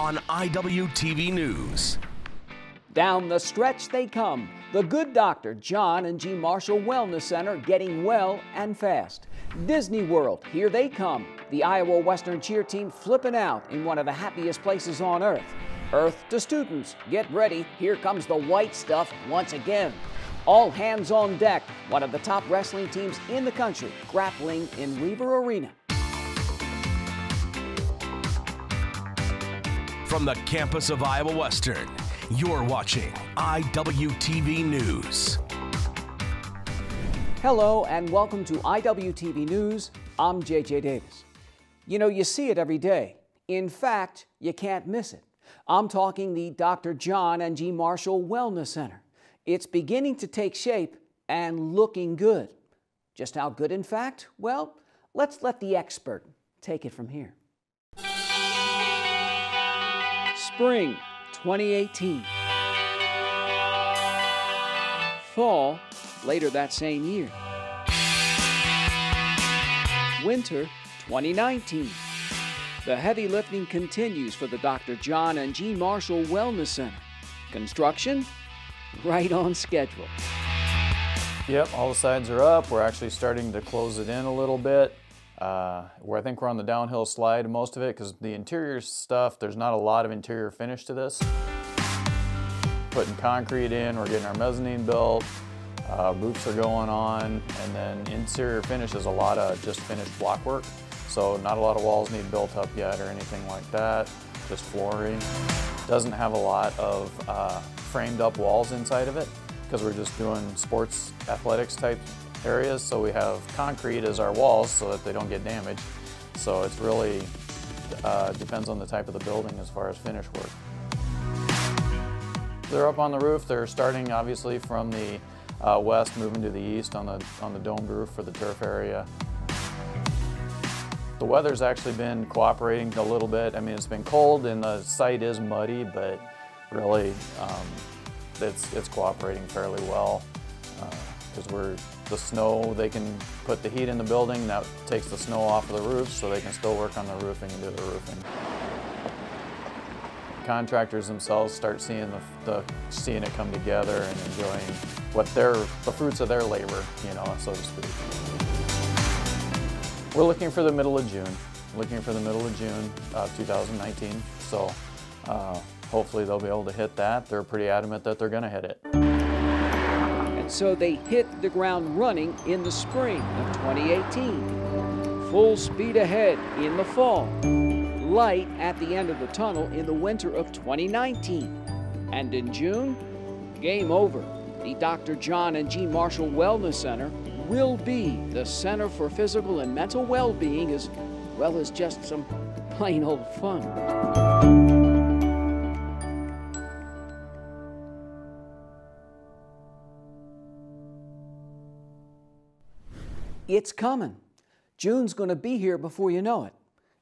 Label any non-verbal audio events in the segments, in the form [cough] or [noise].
on IWTV News. Down the stretch they come. The good doctor, John and Jean Marshall Wellness Center, getting well and fast. Disney World, here they come. The Iowa Western cheer team flipping out in one of the happiest places on earth. Earth to students, get ready, here comes the white stuff once again. All hands on deck, one of the top wrestling teams in the country grappling in Reiver Arena. From the campus of Iowa Western, you're watching IWTV News. Hello and welcome to IWTV News. I'm JJ Davis. You know, you see it every day. In fact, you can't miss it. I'm talking the Dr. John and Jean Marshall Wellness Center. It's beginning to take shape and looking good. Just how good, in fact? Well, let's let the expert take it from here. Spring 2018. Fall later that same year. Winter 2019. The heavy lifting continues for the Dr. John and Jean Marshall Wellness Center. Construction right on schedule. Yep, all the sides are up. We're actually starting to close it in a little bit. Uh, where I think we're on the downhill slide, most of it, because the interior stuff, there's not a lot of interior finish to this. Putting concrete in, we're getting our mezzanine built, uh, roofs are going on, and then interior finish is a lot of just finished block work. So not a lot of walls need built up yet or anything like that, just flooring. Doesn't have a lot of uh, framed up walls inside of it because we're just doing sports athletics type areas. So we have concrete as our walls so that they don't get damaged. So it's really uh, depends on the type of the building as far as finish work. They're up on the roof. They're starting obviously from the uh, west, moving to the east on the on the domed roof for the turf area. The weather's actually been cooperating a little bit. I mean, it's been cold and the site is muddy, but really um, it's, it's cooperating fairly well because uh, we're the snow, they can put the heat in the building, that takes the snow off of the roof so they can still work on the roofing and do the roofing. Contractors themselves start seeing the, the seeing it come together and enjoying what their the fruits of their labor, you know, so to speak. We're looking for the middle of June. Looking for the middle of June of 2019. So uh, hopefully they'll be able to hit that. They're pretty adamant that they're going to hit it. So they hit the ground running in the spring of 2018. Full speed ahead in the fall. Light at the end of the tunnel in the winter of 2019. And in June, game over. The Dr. John and Jean Marshall Wellness Center will be the Center for Physical and Mental Well-Being as well as just some [laughs] plain old fun. It's coming. June's going to be here before you know it.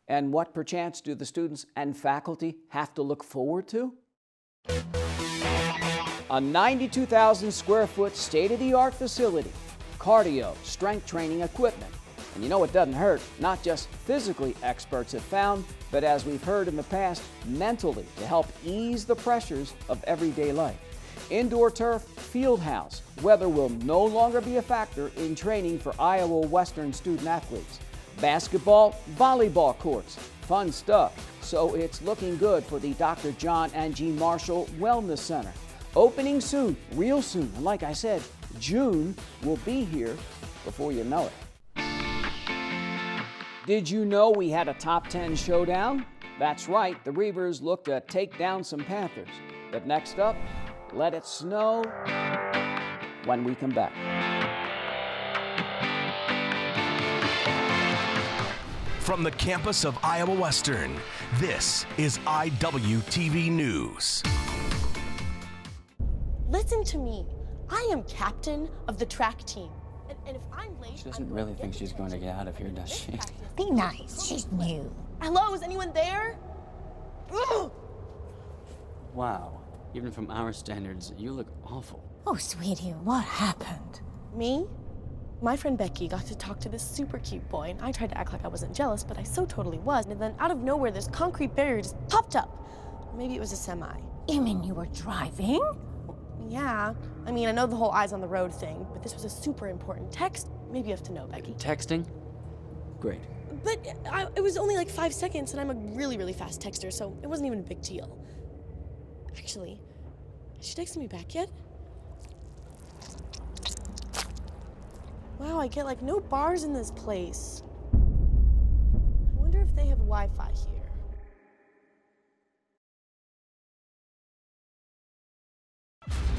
And what perchance do the students and faculty have to look forward to? A 92,000 square foot state of the art facility cardio, strength training equipment. And you know it doesn't hurt, not just physically, experts have found, but as we've heard in the past, mentally to help ease the pressures of everyday life. Indoor turf, field house, weather will no longer be a factor in training for Iowa Western student athletes. Basketball, volleyball courts, fun stuff. So it's looking good for the Dr. John and Jean Marshall Wellness Center. Opening soon, real soon. And like I said, June will be here before you know it. Did you know we had a top 10 showdown? That's right, the Reivers look to take down some Panthers. But next up, let it snow when we come back. From the campus of Iowa Western, this is IWTV News. Listen to me. I am captain of the track team. And, and if I'm late, she doesn't really think she's going to get out of here, does she? Be nice. She's new. Hello, is anyone there? Ugh! Wow. Even from our standards, you look awful. Oh, sweetie, what happened? Me? My friend Becky got to talk to this super cute boy, and I tried to act like I wasn't jealous, but I so totally was. And then out of nowhere, this concrete barrier just popped up. maybe it was a semi. You mean you were driving? Yeah, I mean, I know the whole eyes on the road thing, but this was a super important text. Maybe you have to know, Becky. Texting? Great. But I, it was only like five seconds, and I'm a really, really fast texter, so it wasn't even a big deal. Actually, has she texted me back yet? Wow, I get like no bars in this place. I wonder if they have Wi Fi here.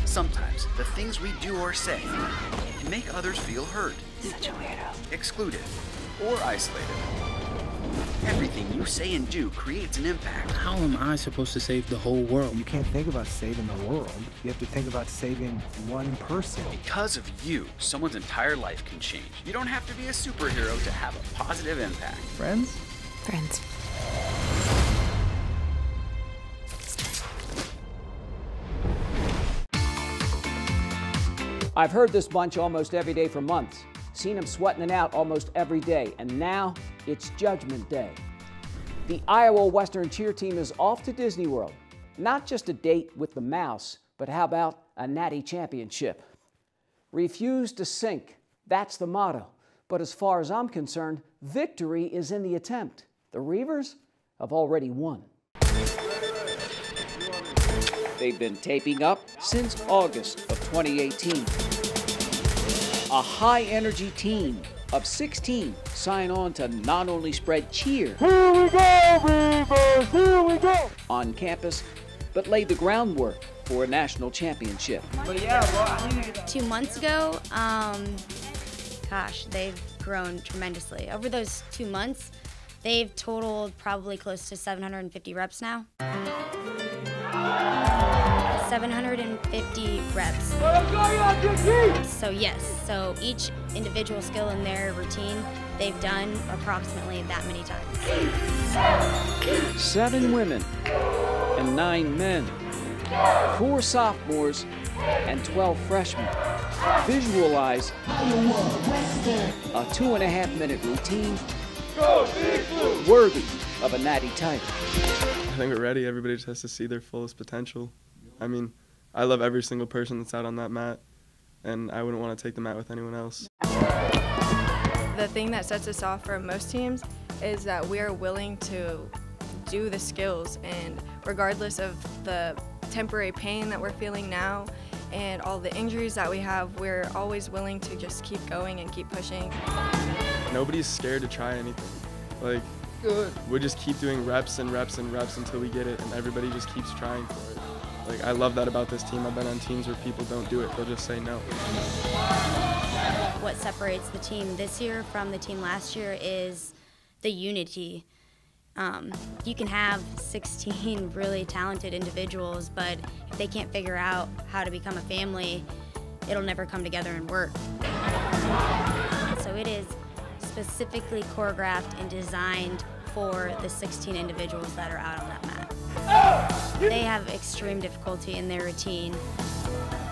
Sometimes the things we do or say can make others feel hurt, excluded, or isolated. Everything you say and do creates an impact. How am I supposed to save the whole world? You can't think about saving the world. You have to think about saving one person. Because of you, someone's entire life can change. You don't have to be a superhero to have a positive impact. Friends? Friends. I've heard this bunch almost every day for months, seen him sweating it out almost every day, and now it's Judgment Day. The Iowa Western cheer team is off to Disney World. Not just a date with the mouse, but how about a natty championship? Refuse to sink, that's the motto. But as far as I'm concerned, victory is in the attempt. The Reivers have already won. They've been taping up since August of 2018. A high energy team of 16 sign on to not only spread cheer Here we go, Reivers! Here we go! on campus, but lay the groundwork for a national championship. Two months ago, um, gosh, they've grown tremendously. Over those two months, they've totaled probably close to 750 reps now. 750 reps. So yes, so each individual skill in their routine, they've done approximately that many times. Seven women and nine men, four sophomores and 12 freshmen. Visualize a two and a half minute routine worthy of a natty title. I think we're ready. Everybody just has to see their fullest potential. I mean, I love every single person that's out on that mat, and I wouldn't want to take the mat with anyone else. The thing that sets us off from most teams is that we are willing to do the skills, and regardless of the temporary pain that we're feeling now and all the injuries that we have, we're always willing to just keep going and keep pushing. Nobody's scared to try anything. Like, we just keep doing reps and reps and reps until we get it, and everybody just keeps trying for it. Like, I love that about this team. I've been on teams where people don't do it, they'll just say no. What separates the team this year from the team last year is the unity. Um, you can have 16 [laughs] really talented individuals, but if they can't figure out how to become a family, it'll never come together and work. So it is specifically choreographed and designed for the 16 individuals that are out on that mat. They have extreme difficulty in their routine.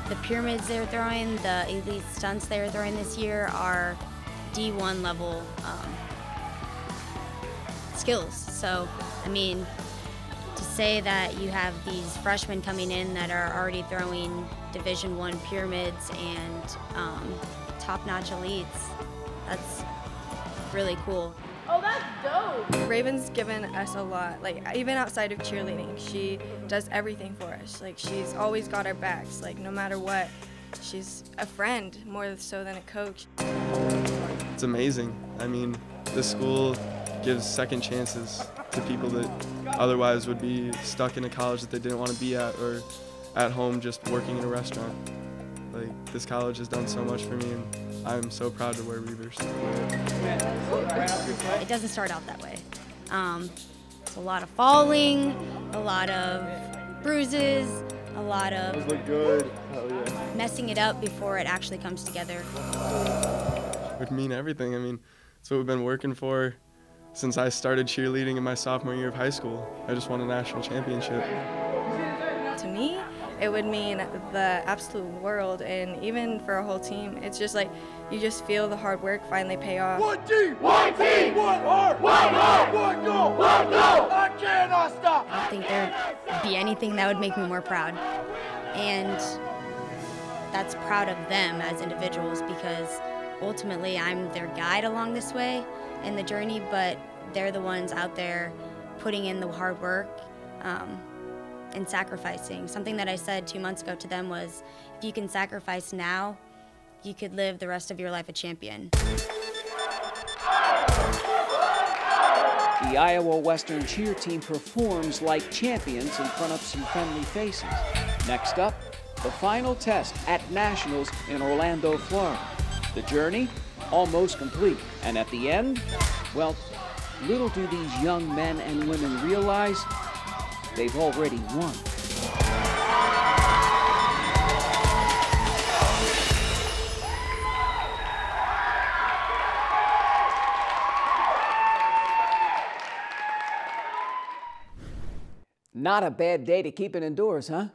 The pyramids they're throwing, the elite stunts they're throwing this year are D1 level um, skills. So, I mean, to say that you have these freshmen coming in that are already throwing Division One pyramids and um, top-notch elites, that's really cool. Oh, that's dope. Raven's given us a lot. Like even outside of cheerleading, she does everything for us. Like she's always got our backs. Like no matter what, she's a friend more so than a coach. It's amazing. I mean, this school gives second chances to people that otherwise would be stuck in a college that they didn't want to be at or at home just working in a restaurant. Like, this college has done so much for me, and I'm so proud to wear Reivers. It doesn't start out that way. Um, it's a lot of falling, a lot of bruises, a lot of look good. Yeah. messing it up before it actually comes together. would mean everything. I mean, it's what we've been working for since I started cheerleading in my sophomore year of high school. I just won a national championship. To me, it would mean the absolute world. And even for a whole team, it's just like you just feel the hard work finally pay off. One team, one team, one heart, one heart, one goal, one goal. I cannot stop. I don't think there'd be anything that would make me more proud. And that's proud of them as individuals because ultimately I'm their guide along this way in the journey, but they're the ones out there putting in the hard work um, and sacrificing. Something that I said two months ago to them was if you can sacrifice now, you could live the rest of your life a champion. The Iowa Western cheer team performs like champions in front of some friendly faces. Next up, the final test at Nationals in Orlando, Florida. The journey almost complete, and at the end, well, little do these young men and women realize they've already won. Not a bad day to keep it indoors, huh?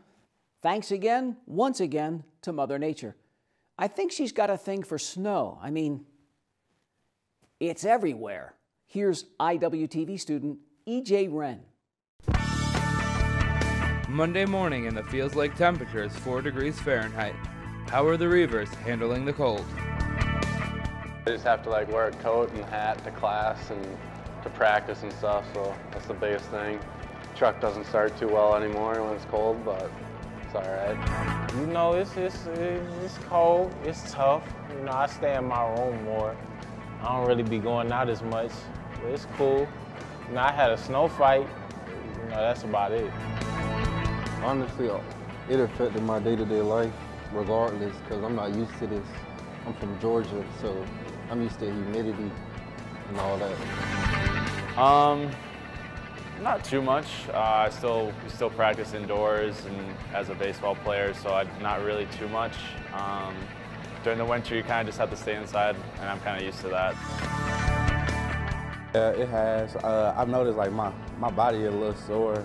Thanks again, once again, to Mother Nature. I think she's got a thing for snow. I mean, it's everywhere. Here's IWTV student EJ Wren. Monday morning and the feels like temperature is 4 degrees Fahrenheit. How are the Reivers handling the cold? I just have to like wear a coat and hat to class and to practice and stuff, so that's the biggest thing. Truck doesn't start too well anymore when it's cold, but it's all right. You know, it's, it's, it's cold, it's tough. You know, I stay in my room more. I don't really be going out as much, but it's cool. You know, I had a snow fight, you know, that's about it. Honestly, it affected my day-to-day -day life regardless because I'm not used to this. I'm from Georgia, so I'm used to humidity and all that. Um, not too much. Uh, I still still practice indoors and as a baseball player, so I not really too much. Um, during the winter, you kind of just have to stay inside, and I'm kind of used to that. Yeah, it has. Uh, I've noticed like my my body a little sore.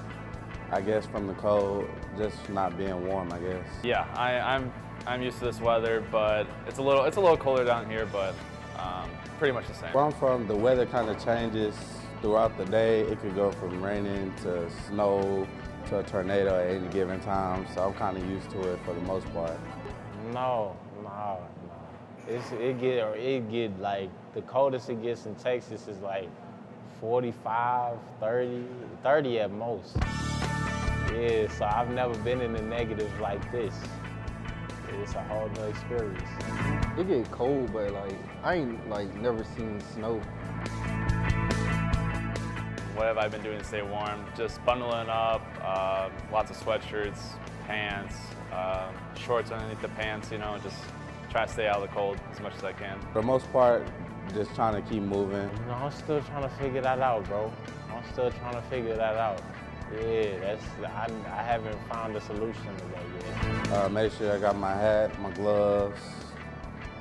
I guess from the cold, just not being warm. I guess. Yeah, I, I'm I'm used to this weather, but it's a little it's a little colder down here, but um, pretty much the same. Where I'm from, the weather kind of changes throughout the day. It could go from raining to snow to a tornado at any given time. So I'm kind of used to it for the most part. No, no, no. It's, it get it get like the coldest it gets in Texas is like 45, 30, 30 at most. Yeah, so I've never been in the negative like this. It's a whole new experience. It get cold, but like I ain't like never seen snow. What have I been doing to stay warm? Just bundling up, uh, lots of sweatshirts, pants, uh, shorts underneath the pants, you know, just try to stay out of the cold as much as I can. For the most part, just trying to keep moving. No, I'm still trying to figure that out, bro. I'm still trying to figure that out. Yeah, that's I, I haven't found a solution to that yet. Uh, make sure I got my hat, my gloves.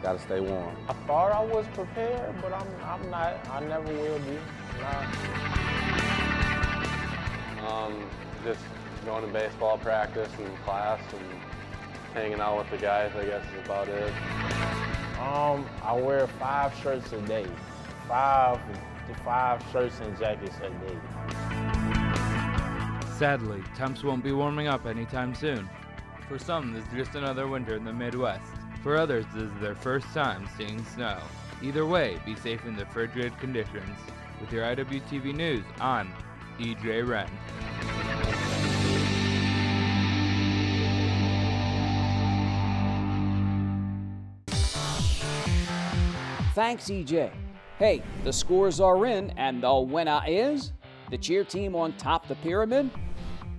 Gotta stay warm. I thought I was prepared, but I'm I'm not. I never will be. Nah. Um, just going to baseball practice and class and hanging out with the guys, I guess is about it. Um, I wear five shirts a day. Five, to five shirts and jackets a day. Sadly, temps won't be warming up anytime soon. For some, this is just another winter in the Midwest. For others, this is their first time seeing snow. Either way, be safe in the frigid conditions. With your IWTV News, I'm EJ Wren. Thanks, EJ. Hey, the scores are in, and the winner is the cheer team on top the pyramid.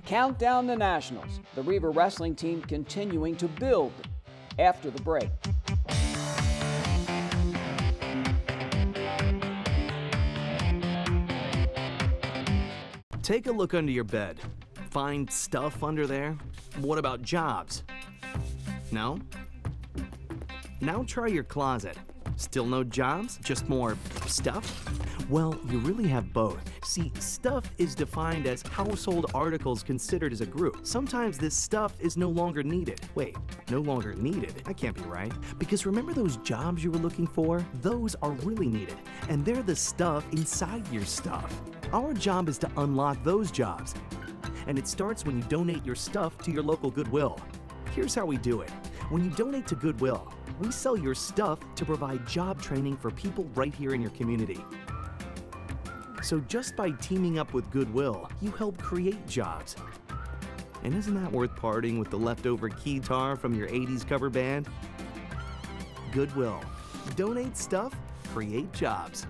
Countdown the Nationals, the Reiver wrestling team continuing to build after the break. Take a look under your bed. Find stuff under there? What about jobs? No? Now try your closet. Still no jobs? Just more stuff? Well, you really have both. See, stuff is defined as household articles considered as a group. Sometimes this stuff is no longer needed. Wait, no longer needed? I can't be right. Because remember those jobs you were looking for? Those are really needed, and they're the stuff inside your stuff. Our job is to unlock those jobs, and it starts when you donate your stuff to your local Goodwill. Here's how we do it. When you donate to Goodwill, we sell your stuff to provide job training for people right here in your community. So just by teaming up with Goodwill, you help create jobs. And isn't that worth parting with the leftover keytar from your 80s cover band? Goodwill. Donate stuff, create jobs.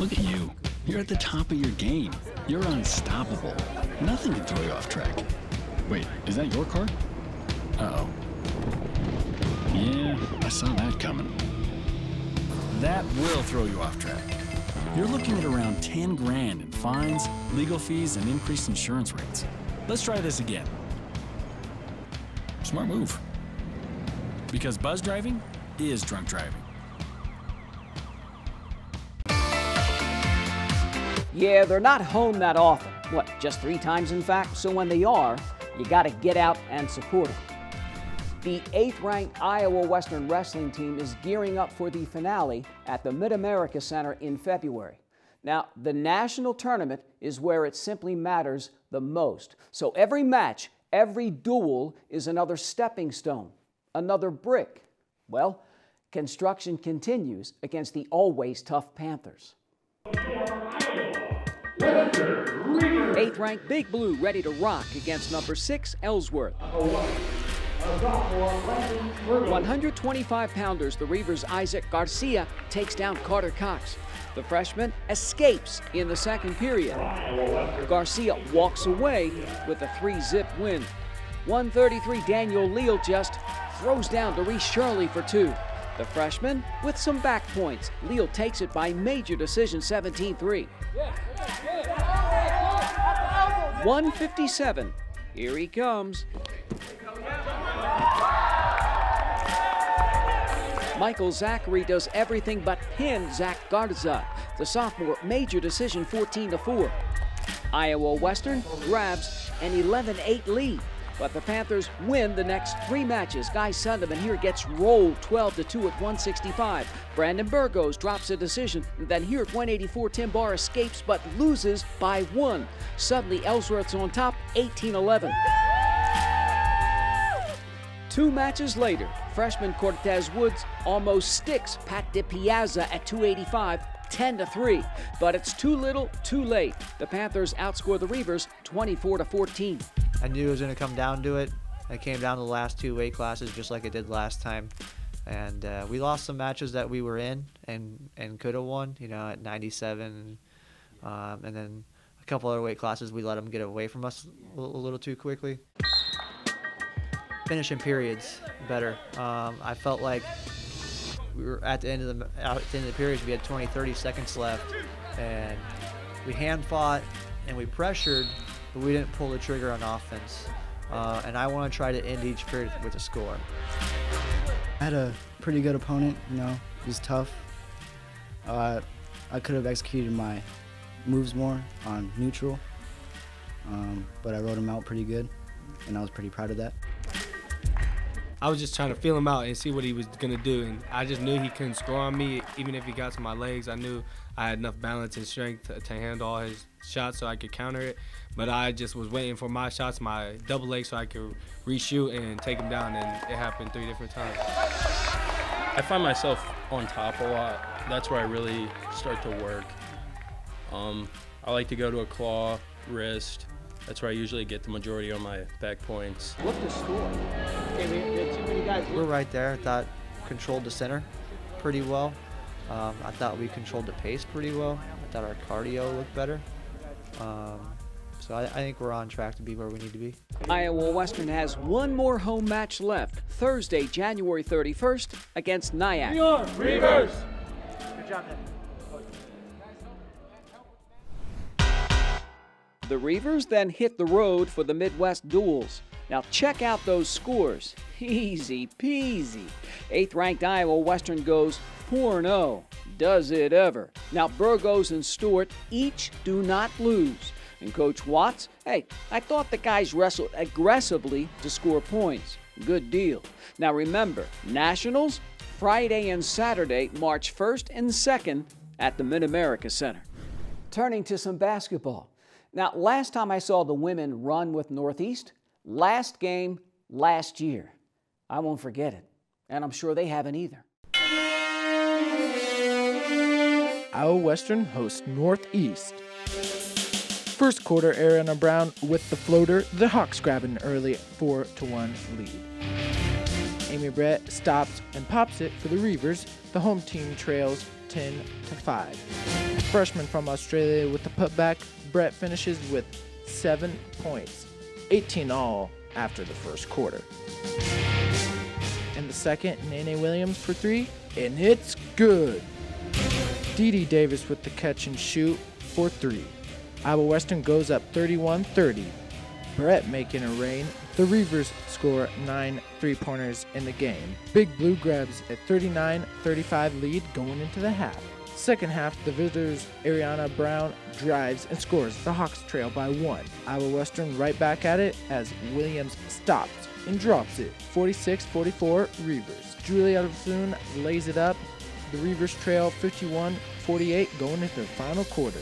Look at you. You're at the top of your game. You're unstoppable. Nothing can throw you off track. Wait, is that your car? Uh-oh. Yeah, I saw that coming. That will throw you off track. You're looking at around 10 grand in fines, legal fees, and increased insurance rates. Let's try this again. Smart move. Because buzz driving is drunk driving. Yeah, they're not home that often. What, just three times in fact? So when they are, you gotta get out and support them. The eighth ranked Iowa Western wrestling team is gearing up for the finale at the Mid America Center in February. Now, the national tournament is where it simply matters the most. So every match, every duel is another stepping stone, another brick. Well, construction continues against the always tough Panthers. Eighth ranked Big Blue ready to rock against number six Ellsworth. 125 pounders, the Reivers' Isaac Garcia takes down Carter Cox. The freshman escapes in the second period. Garcia walks away with a three zip win. 133 Daniel Leal just throws down to Reese Shirley for two. The freshman with some back points. Leal takes it by major decision 17 3. 157. Here he comes. Michael Zachary does everything but pin Zach Garza. The sophomore major decision 14 4. Iowa Western grabs an 11 8 lead. But the Panthers win the next three matches. Guy Sunderman here gets rolled 12 2 at 165. Brandon Burgos drops a decision. Then here at 184, Tim Barr escapes but loses by one. Suddenly, Ellsworth's on top 18 11. Two matches later, freshman Cortez Woods almost sticks Pat DiPiazza at 285, 10 to 3. But it's too little, too late. The Panthers outscore the Reivers 24 to 14. I knew it was going to come down to it. It came down to the last two weight classes, just like it did last time. And uh, we lost some matches that we were in and and could have won. You know, at 97, um, and then a couple other weight classes we let them get away from us a little, a little too quickly finishing periods better. Um, I felt like we were at the end of the at the end of the periods. We had 20, 30 seconds left, and we hand fought and we pressured, but we didn't pull the trigger on offense. Uh, and I want to try to end each period with a score. I had a pretty good opponent. You know, he was tough. Uh, I could have executed my moves more on neutral, um, but I wrote him out pretty good, and I was pretty proud of that. I was just trying to feel him out and see what he was gonna do, and I just knew he couldn't score on me. Even if he got to my legs, I knew I had enough balance and strength to, to handle all his shots so I could counter it. But I just was waiting for my shots, my double leg, so I could reshoot and take him down, and it happened three different times. I find myself on top a lot. That's where I really start to work. Um, I like to go to a claw, wrist, that's where I usually get the majority of my back points. What's the score? We're right there. I thought controlled the center pretty well. Um, I thought we controlled the pace pretty well. I thought our cardio looked better. Um, so I, I, think we're on track to be where we need to be. Iowa Western has one more home match left Thursday, January 31st against Nyack. New York, Reivers! Good job, The Reivers then hit the road for the Midwest duels. Now check out those scores. [laughs] Easy peasy. Eighth ranked Iowa Western goes 4 0. Does it ever? Now Burgos and Stewart each do not lose. And Coach Watts, hey, I thought the guys wrestled aggressively to score points. Good deal. Now remember, Nationals, Friday and Saturday, March 1st and 2nd at the Mid America Center. Turning to some basketball. Now, last time I saw the women run with Northeast, last game last year. I won't forget it, and I'm sure they haven't either. Iowa Western hosts Northeast. First quarter, Ariana Brown with the floater. The Hawks grab an early 4 to 1 lead. Amy Brett stops and pops it for the Reivers. The home team trails 10 to 5. Freshman from Australia with the putback. Brett finishes with 7 points, 18 all after the first quarter. In the second, Nene Williams for 3, and it's good. Dee Dee Davis with the catch and shoot for 3. Iowa Western goes up 31 30. Brett making a rain. The Reivers score nine three pointers in the game. Big Blue grabs a 39 35 lead going into the half. Second half, the visitors' Ariana Brown drives and scores. The Hawks trail by one. Iowa Western right back at it as Williams stops and drops it. 46 44 Reivers. Julia Alfun lays it up. The Reivers trail 51 48 going into the final quarter.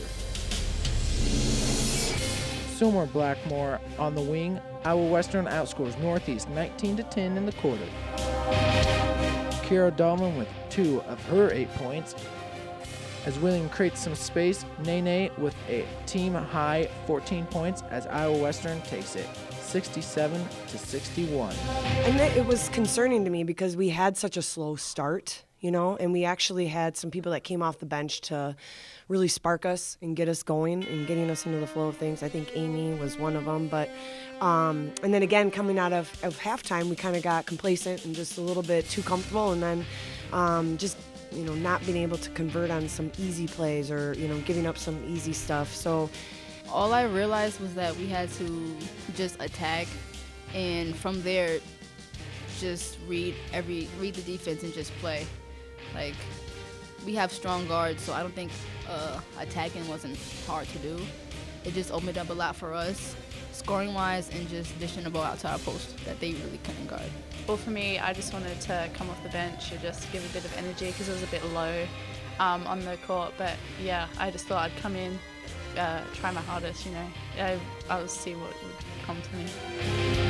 Seymour Blackmore on the wing. Iowa Western outscores Northeast 19 to 10 in the quarter. Kira Dahlman with two of her eight points. As William creates some space, Nene with a team high 14 points as Iowa Western takes it 67 to 61. And it was concerning to me because we had such a slow start, you know, and we actually had some people that came off the bench to really spark us and get us going and getting us into the flow of things. I think Amy was one of them, but um, and then again coming out of, of halftime, we kind of got complacent and just a little bit too comfortable, and then um, just you know not being able to convert on some easy plays or you know giving up some easy stuff. So all I realized was that we had to just attack, and from there, just read every read the defense and just play. Like we have strong guards, so I don't think uh, attacking wasn't hard to do. It just opened up a lot for us, scoring wise, and just dishing the ball out to our post that they really couldn't guard. Well, for me, I just wanted to come off the bench and just give a bit of energy because it was a bit low um, on the court. But yeah, I just thought I'd come in, uh, try my hardest, you know. I, I'll see what would come to me.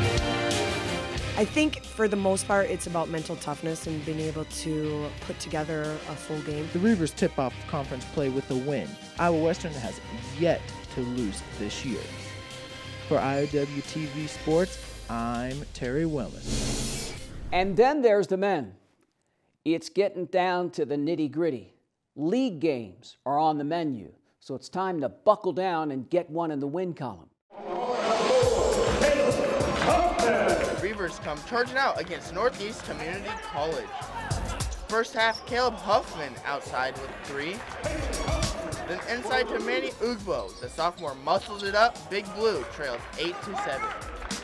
I think for the most part, it's about mental toughness and being able to put together a full game. The Reivers tip off conference play with a win. Iowa Western has yet to lose this year. For IOW TV Sports, I'm Terry Willis. And then there's the men. It's getting down to the nitty gritty. League games are on the menu, so it's time to buckle down and get one in the win column. Reivers come charging out against Northeast Community College. First half, Caleb Huffman outside with three. Then inside to Manny Ugbo. The sophomore muscles it up. Big Blue trails 8 to 7.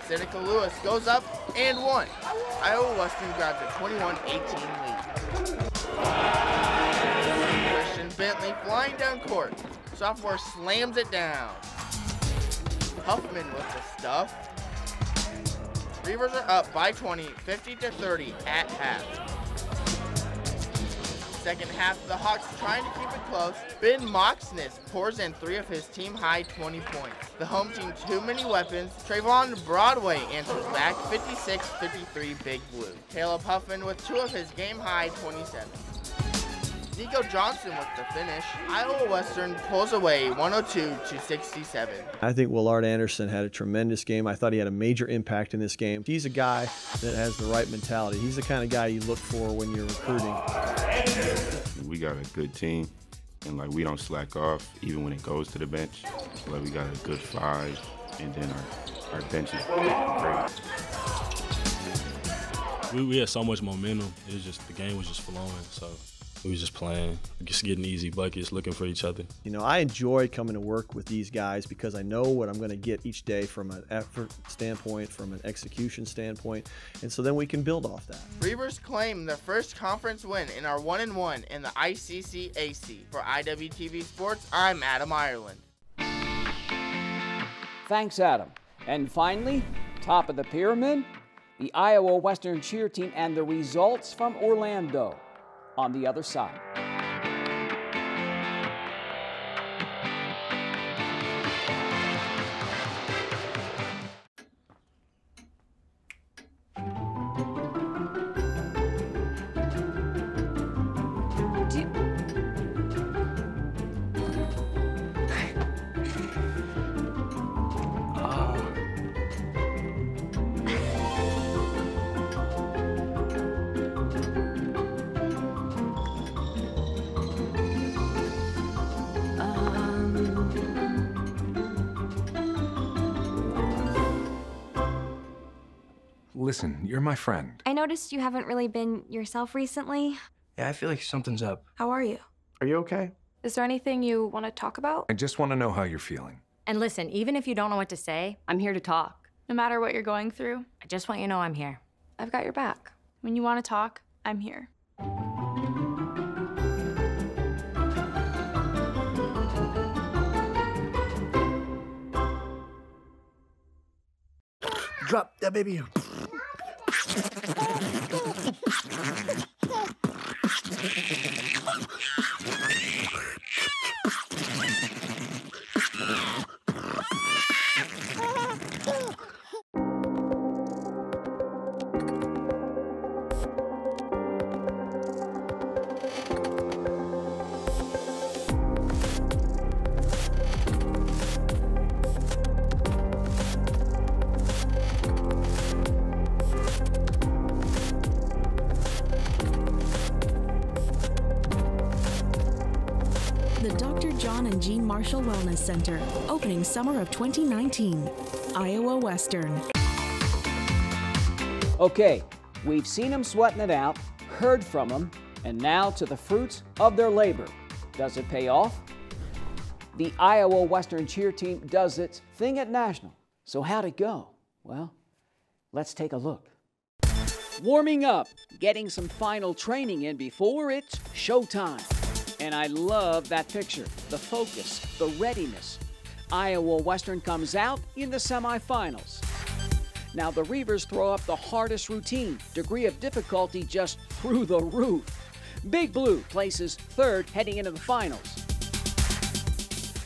Seneca Lewis goes up and one. Iowa Western grabs a 21-18 lead. Christian Bentley flying down court. Sophomore slams it down. Huffman with the stuff. Reivers are up by 20, 50 to 30 at half. Second half, the Hawks trying to keep it close. Ben Moxness pours in three of his team high 20 points. The home team too many weapons. Trayvon Broadway answers back 56-53 Big Blue. Caleb Huffman with two of his game high 27. Nico Johnson with the finish. Iowa Western pulls away 102 to 67. I think Willard Anderson had a tremendous game. I thought he had a major impact in this game. He's a guy that has the right mentality. He's the kind of guy you look for when you're recruiting. We got a good team, and like we don't slack off even when it goes to the bench. Like we got a good five, and then our our bench is great. We, we had so much momentum. It was just the game was just flowing. So We was just playing, just getting easy buckets, looking for each other. You know, I enjoy coming to work with these guys because I know what I'm going to get each day from an effort standpoint, from an execution standpoint, and so then we can build off that. Reivers claim their first conference win in our 1 and 1 in the ICCAC. For IWTV Sports, I'm Adam Ireland. Thanks, Adam. And finally, top of the pyramid, the Iowa Western cheer team and the results from Orlando on the other side. You're my friend. I noticed you haven't really been yourself recently. Yeah, I feel like something's up. How are you? Are you okay? Is there anything you want to talk about? I just want to know how you're feeling. And listen, even if you don't know what to say, I'm here to talk. No matter what you're going through, I just want you to know I'm here. I've got your back. when you want to talk, I'm here. Drop that baby. Oh, my God. The Dr. John and Jean Marshall Wellness Center, opening summer of 2019. Iowa Western. Okay, we've seen them sweating it out, heard from them, and now to the fruits of their labor. Does it pay off? The Iowa Western cheer team does its thing at National. So, how'd it go? Well, let's take a look. Warming up, getting some final training in before it's showtime. And I love that picture the focus, the readiness. Iowa Western comes out in the semifinals. Now, the Reivers throw up the hardest routine, degree of difficulty just through the roof. Big Blue places third heading into the finals.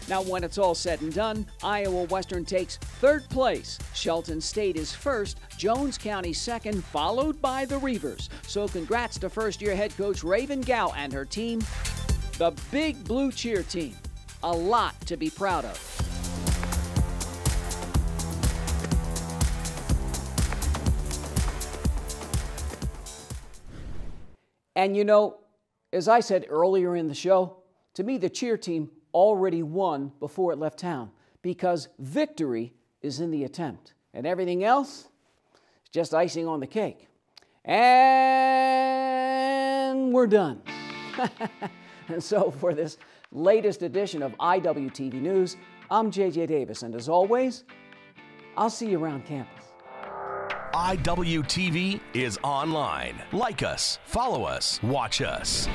Now, when it's all said and done, Iowa Western takes third place. Shelton State is first, Jones County second, followed by the Reivers. So, congrats to first year head coach Raven Gow and her team, the Big Blue Cheer Team. A lot to be proud of. And you know, as I said earlier in the show, to me, the cheer team already won before it left town because victory is in the attempt, and everything else is just icing on the cake. And we're done. [laughs] and so, [laughs] for this latest edition of IWTV News, I'm JJ Davis, and as always, I'll see you around campus. IWTV is online. Like us, follow us, watch us.